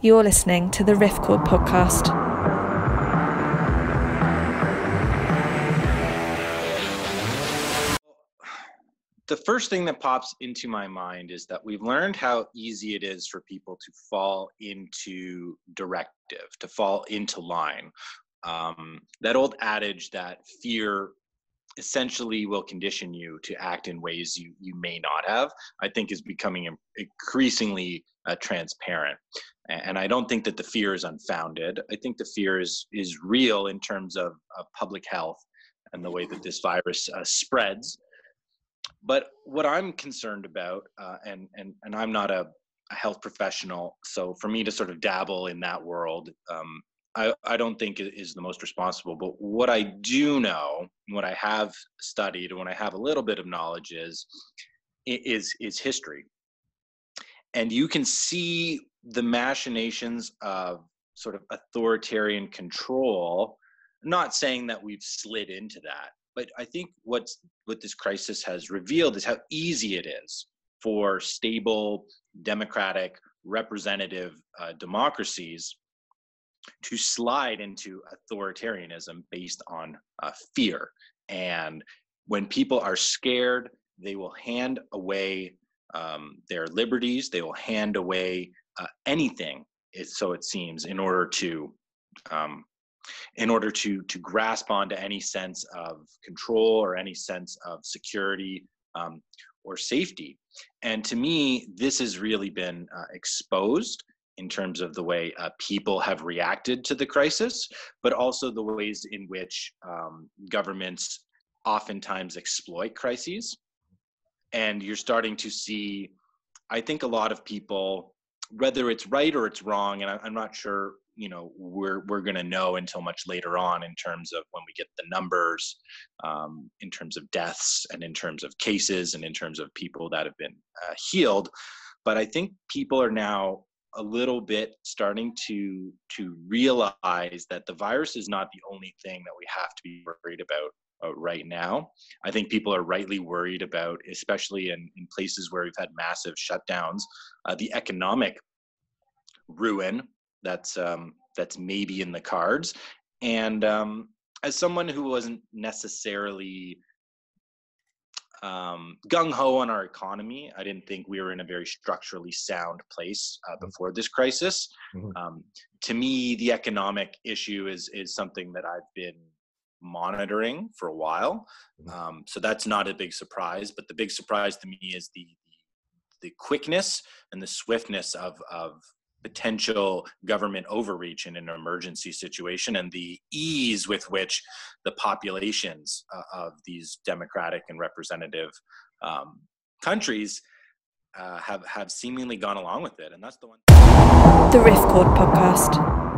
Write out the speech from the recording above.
You're listening to the RiffCord podcast. The first thing that pops into my mind is that we've learned how easy it is for people to fall into directive, to fall into line. Um, that old adage that fear essentially will condition you to act in ways you, you may not have, I think is becoming increasingly uh, transparent. And I don't think that the fear is unfounded. I think the fear is, is real in terms of, of public health and the way that this virus uh, spreads. But what I'm concerned about, uh, and, and, and I'm not a, a, health professional, so for me to sort of dabble in that world um, I, I don't think is the most responsible. But what I do know, what I have studied, and what I have a little bit of knowledge is, is is history. And you can see the machinations of sort of authoritarian control. Not saying that we've slid into that, but I think what's what this crisis has revealed is how easy it is for stable, democratic, representative uh, democracies to slide into authoritarianism based on uh, fear. And when people are scared, they will hand away um, their liberties, they will hand away uh, anything, so it seems, in order to. Um, in order to to grasp onto any sense of control or any sense of security um, or safety, and to me, this has really been uh, exposed in terms of the way uh, people have reacted to the crisis, but also the ways in which um, governments oftentimes exploit crises. And you're starting to see, I think, a lot of people, whether it's right or it's wrong, and I'm not sure, you know, we're we're going to know until much later on in terms of when we get the numbers, um, in terms of deaths and in terms of cases and in terms of people that have been uh, healed. But I think people are now a little bit starting to to realize that the virus is not the only thing that we have to be worried about uh, right now. I think people are rightly worried about, especially in, in places where we've had massive shutdowns, uh, the economic ruin that's um, that's maybe in the cards. And um, as someone who wasn't necessarily um, gung ho on our economy. I didn't think we were in a very structurally sound place uh, mm-hmm. before this crisis. Mm-hmm. Um, to me, the economic issue is is something that I've been monitoring for a while. Mm-hmm. Um, so that's not a big surprise. But the big surprise to me is the the, the quickness and the swiftness of of potential government overreach in an emergency situation and the ease with which the populations uh, of these democratic and representative um, countries uh, have have seemingly gone along with it and that's the one the RiffCord podcast